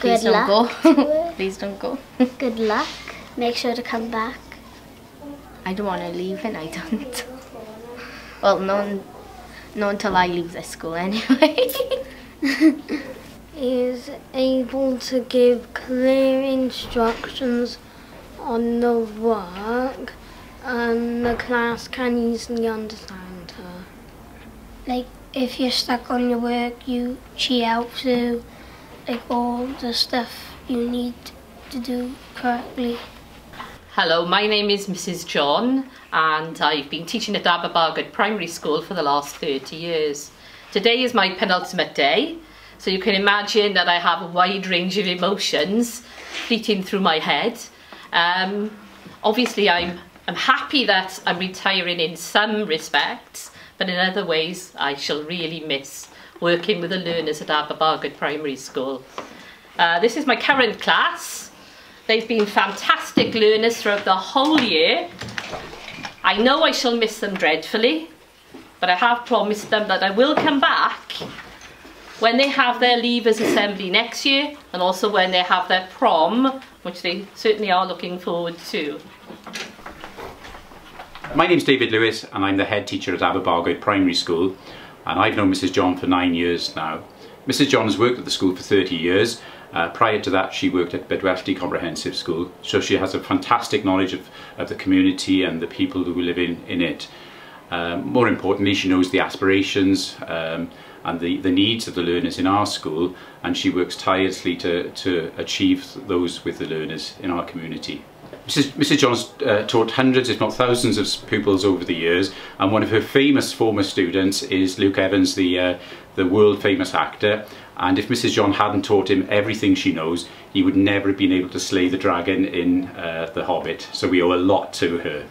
Good Please don't luck go. Please don't go. Good luck. Make sure to come back. I don't want to leave and I don't. Well, not, not until I leave this school anyway. is able to give clear instructions on the work and the class can easily understand her. Like if you're stuck on your work, you she helps you. Like all the stuff you need to do correctly. Hello, my name is Mrs John and I've been teaching at Aberbargoed Primary School for the last 30 years. Today is my penultimate day, so you can imagine that I have a wide range of emotions fleeting through my head. Um, obviously I'm, I'm happy that I'm retiring in some respects, but in other ways I shall really miss working with the learners at Aberbargoed Primary School. Uh, this is my current class. They've been fantastic learners throughout the whole year. I know I shall miss them dreadfully, but I have promised them that I will come back when they have their Leavers Assembly next year and also when they have their prom, which they certainly are looking forward to. My name's David Lewis and I'm the head teacher at Aberbargoed Primary School and I've known Mrs John for nine years now. Mrs John has worked at the school for 30 years. Uh, prior to that she worked at Bedwellty Comprehensive School so she has a fantastic knowledge of, of the community and the people who live in, in it. Um, more importantly she knows the aspirations um, and the, the needs of the learners in our school and she works tirelessly to, to achieve those with the learners in our community. Mrs. Mrs. Johns uh, taught hundreds, if not thousands, of pupils over the years, and one of her famous former students is Luke Evans, the uh, the world famous actor. And if Mrs. John hadn't taught him everything she knows, he would never have been able to slay the dragon in uh, The Hobbit. So we owe a lot to her.